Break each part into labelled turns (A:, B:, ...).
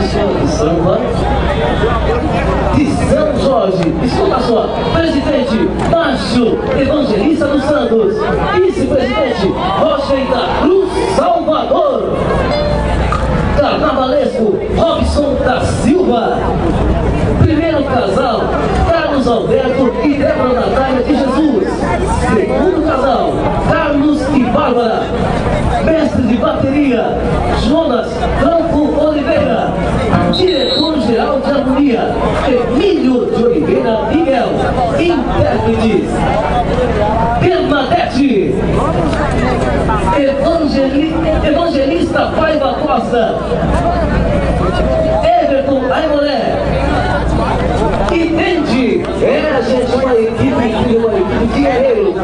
A: de samba de São Jorge. Escuta só, presidente Márcio Evangelista dos Santos, vice-presidente Roger da Cruz Salvador, carnavalesco Robson da Silva, primeiro casal Carlos Alberto e Débora Natália de Jesus, segundo casal Carlos e Bárbara, mestre de bateria Jonas Franco Oliveira, diretor-geral de harmonia Emílio de Oliveira Miguel, intérpretes Bernadette, Evangeli, Evangelista Paiva Costa, Everton Aimoré, Entende? É, gente, uma equipe, uma equipe de guerreiros.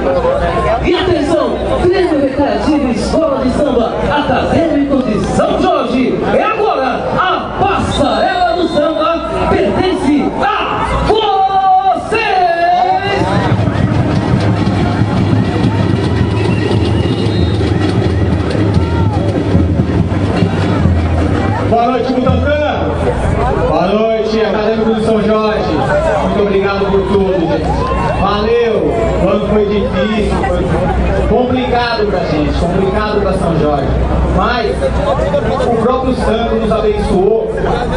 A: E atenção, treino recreativo Escola de Samba Acadêmicos
B: Acadêmico de São Jorge. Muito obrigado por tudo, gente. Valeu. O ano foi difícil, foi complicado pra gente, complicado pra São Jorge. Mas o próprio santo nos abençoou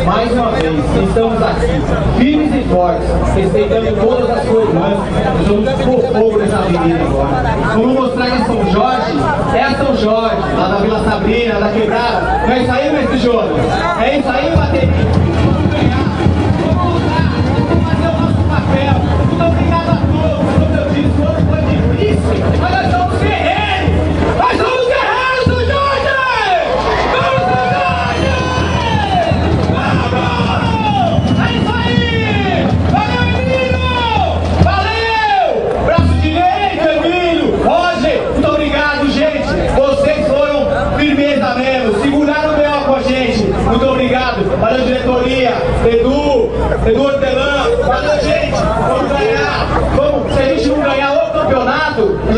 B: mais uma vez. Estamos aqui, firmes e fortes, respeitando todas as suas. Nós vamos pôr fogo nessa avenida agora. Vamos mostrar que São Jorge é São Jorge, lá da Vila Sabrina, da Quebrada. É isso aí, mestre Jonas? É isso aí, bateria. Difícil, mas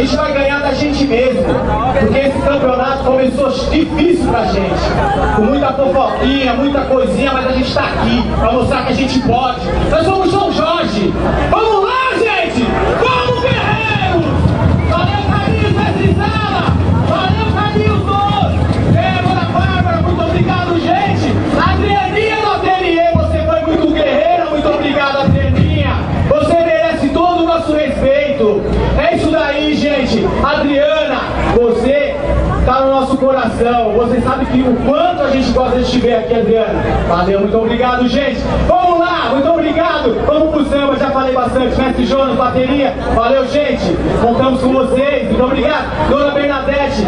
B: gente vai ganhar da gente mesmo. Porque esse campeonato começou difícil pra gente. Com muita fofoquinha, muita coisinha, mas a gente tá aqui pra mostrar que a gente pode. Nós somos São Jorge! Vamos lá, gente! Vamos, Adriana, você tá no nosso coração. Você sabe que o quanto a gente gosta de te ver aqui, Adriana. Valeu, muito obrigado, gente. Vamos lá, muito obrigado. Vamos pro samba, já falei bastante. Mestre Jonas, bateria. Valeu, gente. Contamos com vocês. Muito obrigado. Dona Bernadette.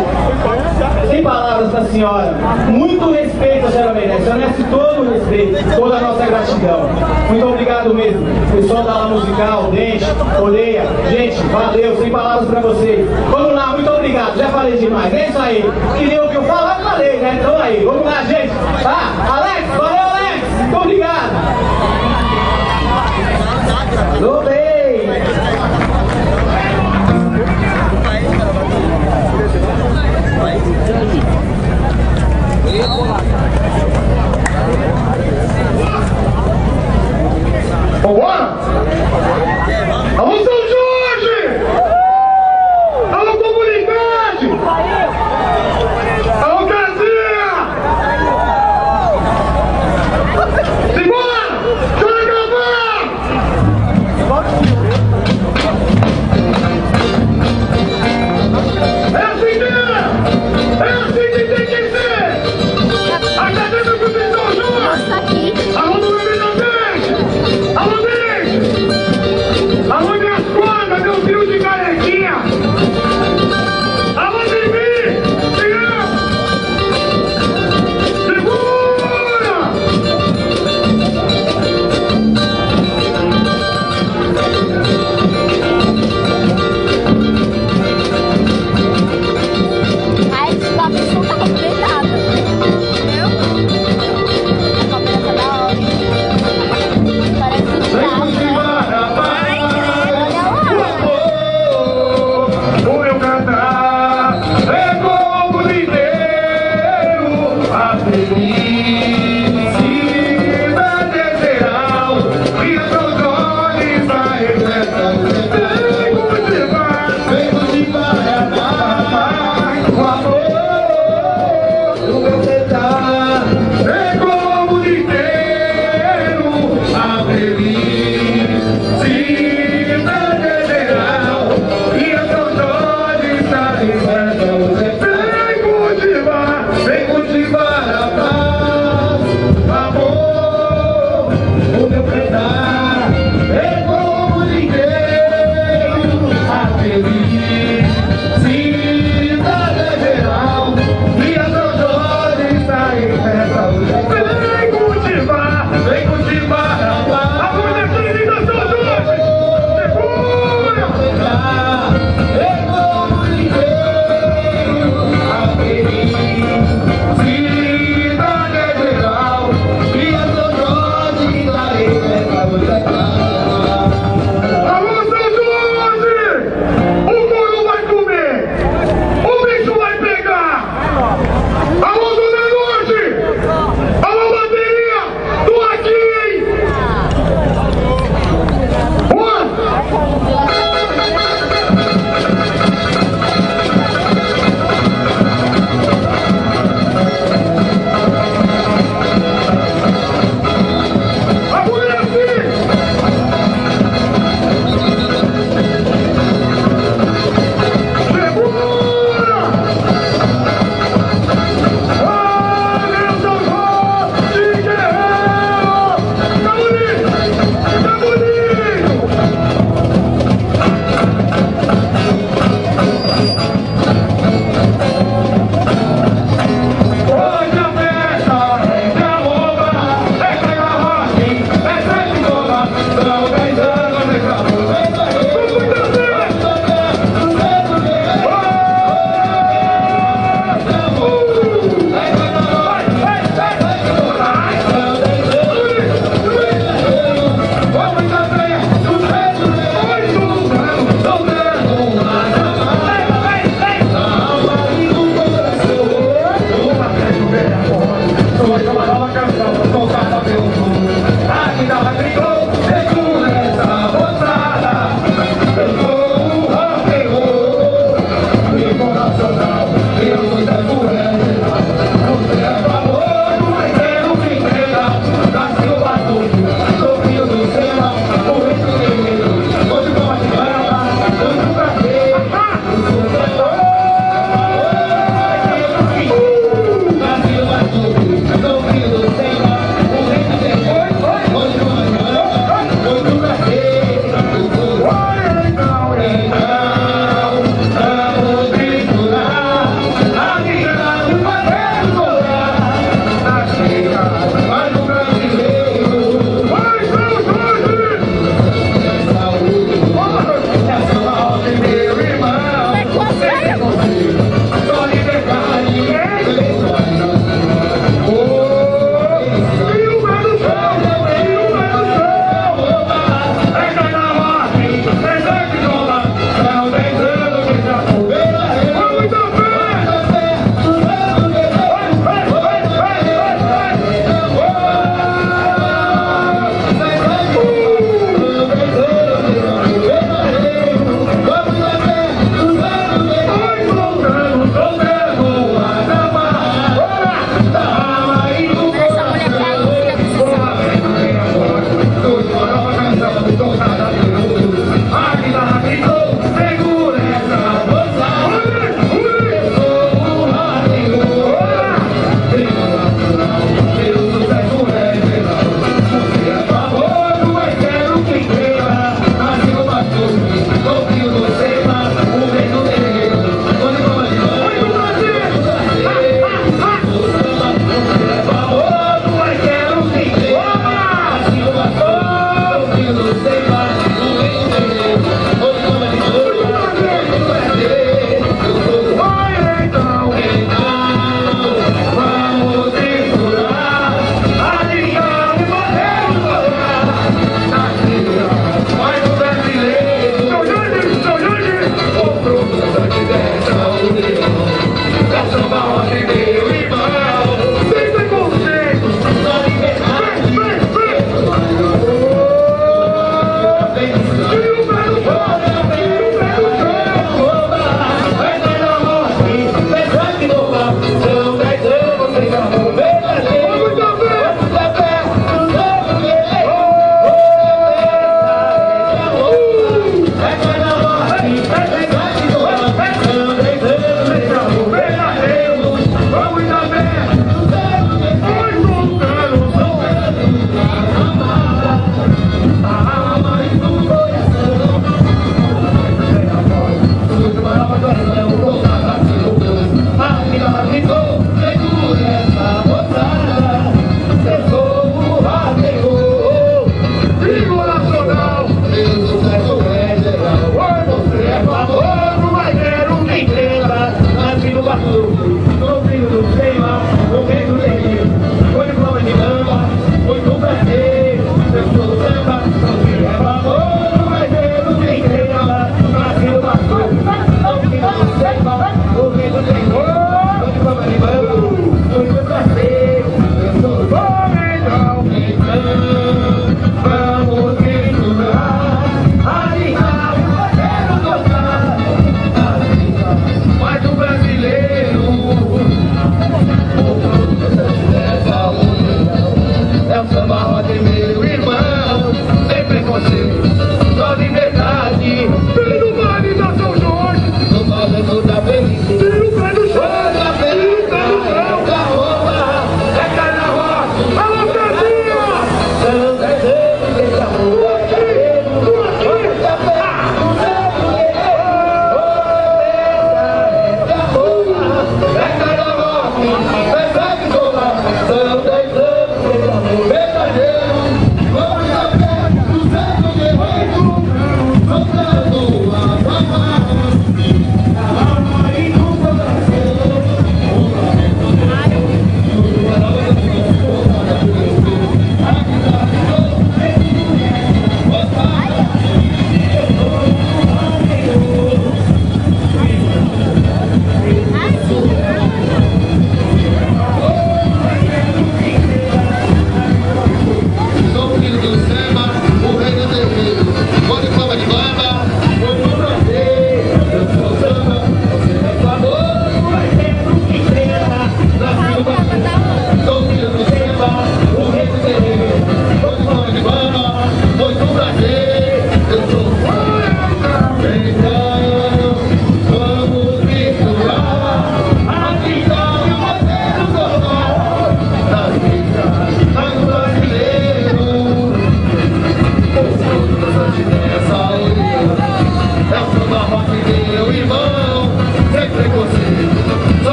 B: Sem palavras pra senhora. Muito respeito a senhora merece. A senhora merece todo o respeito, toda a nossa gratidão. Muito obrigado mesmo. Pessoal da aula musical, Dente, Oleia. Gente, valeu. Sem palavras pra vocês. Vamos lá, muito obrigado. Já falei demais. É isso aí. Queria o que eu falar, falei, né? Então aí, vamos lá, gente. Tá? Alex, valeu, Alex. Muito obrigado. One. Vamos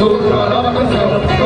B: Sur, Sur, Sur, Sur, Sur, Sur, Sur,
C: Sur,